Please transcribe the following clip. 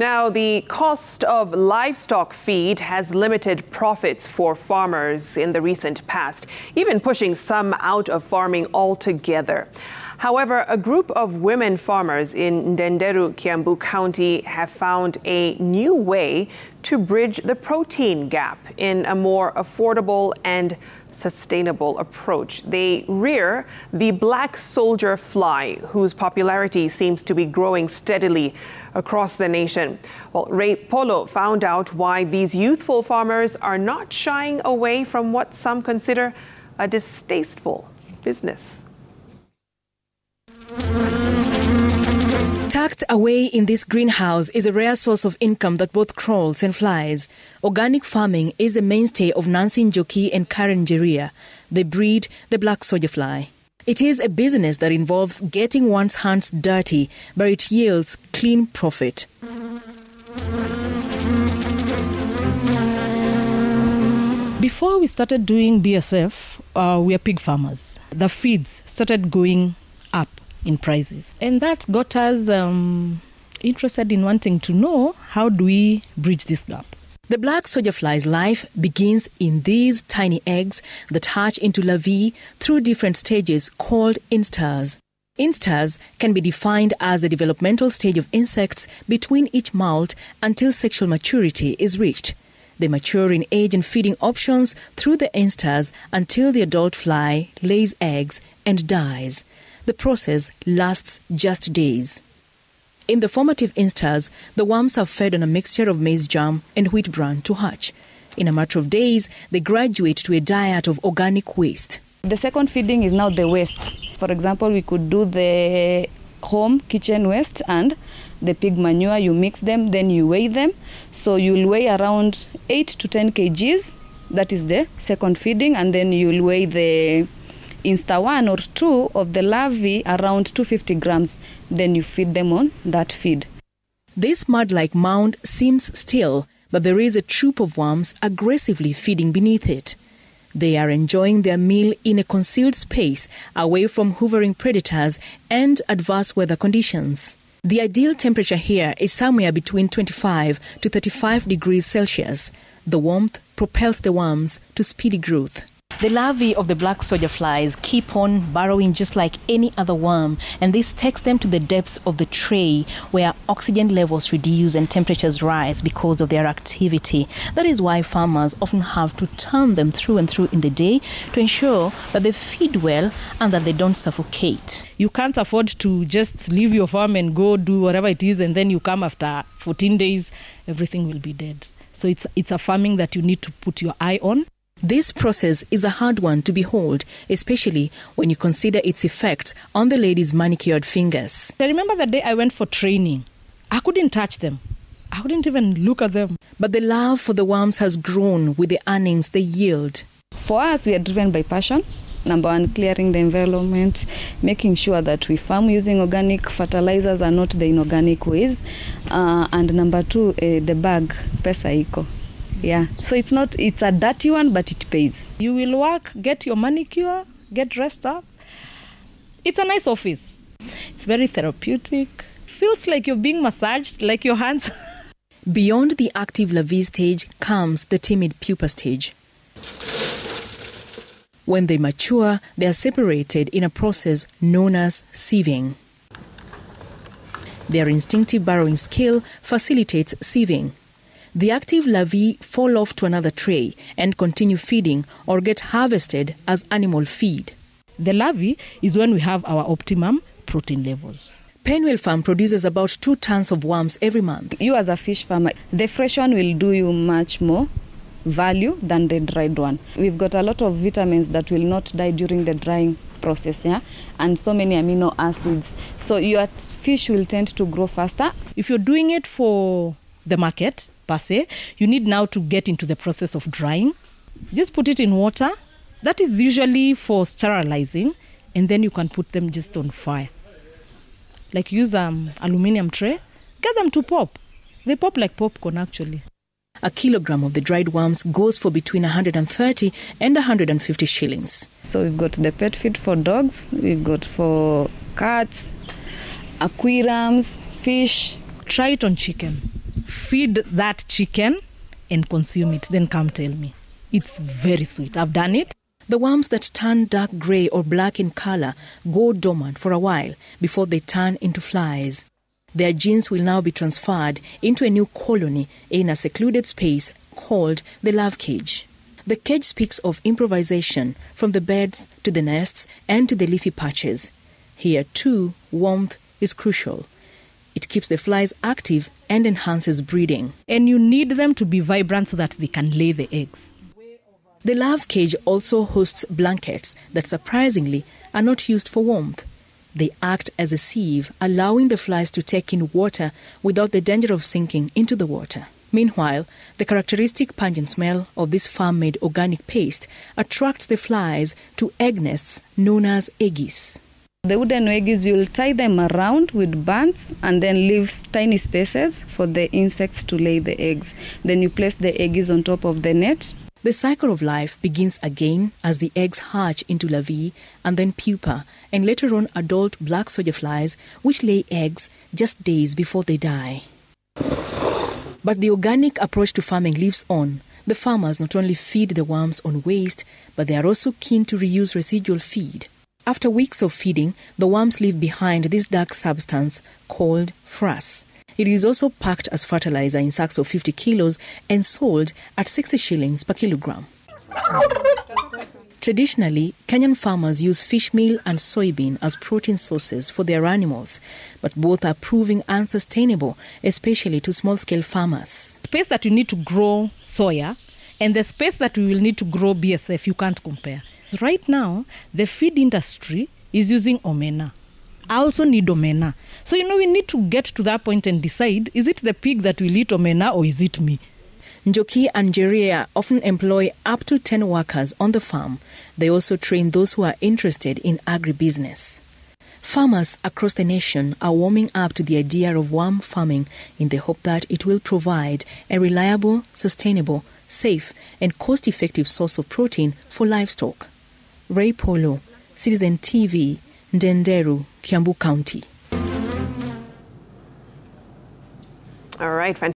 Now, the cost of livestock feed has limited profits for farmers in the recent past, even pushing some out of farming altogether. However, a group of women farmers in Ndenderu, Kiambu County have found a new way to bridge the protein gap in a more affordable and sustainable approach. They rear the black soldier fly, whose popularity seems to be growing steadily across the nation. Well, Ray Polo found out why these youthful farmers are not shying away from what some consider a distasteful business. Tucked away in this greenhouse is a rare source of income that both crawls and flies. Organic farming is the mainstay of Nancy Njoki and Karen Jeria. They breed the black soldier fly. It is a business that involves getting one's hands dirty, but it yields clean profit. Before we started doing BSF, uh, we are pig farmers. The feeds started going up in prices, and that got us um, interested in wanting to know how do we bridge this gap. The black soldier fly's life begins in these tiny eggs that hatch into larvae through different stages called instars. Instars can be defined as the developmental stage of insects between each molt until sexual maturity is reached. They mature in age and feeding options through the instars until the adult fly lays eggs and dies. The process lasts just days. In the formative instars, the worms are fed on a mixture of maize germ and wheat bran to hatch. In a matter of days, they graduate to a diet of organic waste. The second feeding is now the waste. For example, we could do the home kitchen waste and the pig manure. You mix them, then you weigh them. So you'll weigh around 8 to 10 kgs. That is the second feeding. And then you'll weigh the instar one or two of the larvae around 250 grams. Then you feed them on that feed. This mud like mound seems still, but there is a troop of worms aggressively feeding beneath it. They are enjoying their meal in a concealed space away from hovering predators and adverse weather conditions. The ideal temperature here is somewhere between 25 to 35 degrees Celsius. The warmth propels the worms to speedy growth. The larvae of the black soldier flies keep on burrowing just like any other worm, and this takes them to the depths of the tray where oxygen levels reduce and temperatures rise because of their activity. That is why farmers often have to turn them through and through in the day to ensure that they feed well and that they don't suffocate. You can't afford to just leave your farm and go do whatever it is, and then you come after 14 days, everything will be dead. So it's, it's a farming that you need to put your eye on. This process is a hard one to behold, especially when you consider its effect on the lady's manicured fingers. I remember the day I went for training. I couldn't touch them. I wouldn't even look at them. But the love for the worms has grown with the earnings they yield. For us, we are driven by passion. Number one, clearing the environment, making sure that we farm using organic fertilizers and not the inorganic ways. Uh, and number two, uh, the bag, pesa iko. Yeah. So it's not, it's a dirty one, but it pays. You will work, get your manicure, get dressed up. It's a nice office. It's very therapeutic. Feels like you're being massaged, like your hands. Beyond the active larvae stage comes the timid pupa stage. When they mature, they are separated in a process known as sieving. Their instinctive burrowing skill facilitates sieving. The active larvae fall off to another tray and continue feeding or get harvested as animal feed. The larvae is when we have our optimum protein levels. Penwell Farm produces about two tons of worms every month. You, as a fish farmer, the fresh one will do you much more value than the dried one. We've got a lot of vitamins that will not die during the drying process, yeah, and so many amino acids. So your fish will tend to grow faster. If you're doing it for the market per se, you need now to get into the process of drying. Just put it in water. That is usually for sterilizing, and then you can put them just on fire. Like use um aluminium tray, get them to pop. They pop like popcorn actually. A kilogram of the dried worms goes for between 130 and 150 shillings. So we've got the pet feed for dogs, we've got for cats, aquariums, fish. Try it on chicken. Feed that chicken and consume it. Then come tell me. It's very sweet. I've done it. The worms that turn dark gray or black in color go dormant for a while before they turn into flies. Their genes will now be transferred into a new colony in a secluded space called the love cage. The cage speaks of improvisation from the beds to the nests and to the leafy patches. Here, too, warmth is crucial. It keeps the flies active and enhances breeding. And you need them to be vibrant so that they can lay the eggs. The love cage also hosts blankets that surprisingly are not used for warmth. They act as a sieve, allowing the flies to take in water without the danger of sinking into the water. Meanwhile, the characteristic pungent smell of this farm made organic paste attracts the flies to egg nests known as eggies. The wooden eggies, you'll tie them around with bands and then leave tiny spaces for the insects to lay the eggs. Then you place the eggies on top of the net. The cycle of life begins again as the eggs hatch into larvae and then pupa, and later on adult black soldier flies, which lay eggs just days before they die. But the organic approach to farming lives on. The farmers not only feed the worms on waste, but they are also keen to reuse residual feed. After weeks of feeding, the worms leave behind this dark substance called frass. It is also packed as fertilizer in sacks of 50 kilos and sold at 60 shillings per kilogram. Traditionally, Kenyan farmers use fish meal and soybean as protein sources for their animals, but both are proving unsustainable, especially to small scale farmers. The space that you need to grow soya and the space that we will need to grow BSF, you can't compare. Right now, the feed industry is using omena. I also need omena. So, you know, we need to get to that point and decide is it the pig that will eat omena or is it me? Njoki and Jeria often employ up to 10 workers on the farm. They also train those who are interested in agribusiness. Farmers across the nation are warming up to the idea of worm farming in the hope that it will provide a reliable, sustainable, safe, and cost effective source of protein for livestock. Ray Polo, Citizen TV, Ndenderu, Kiambu County. All right.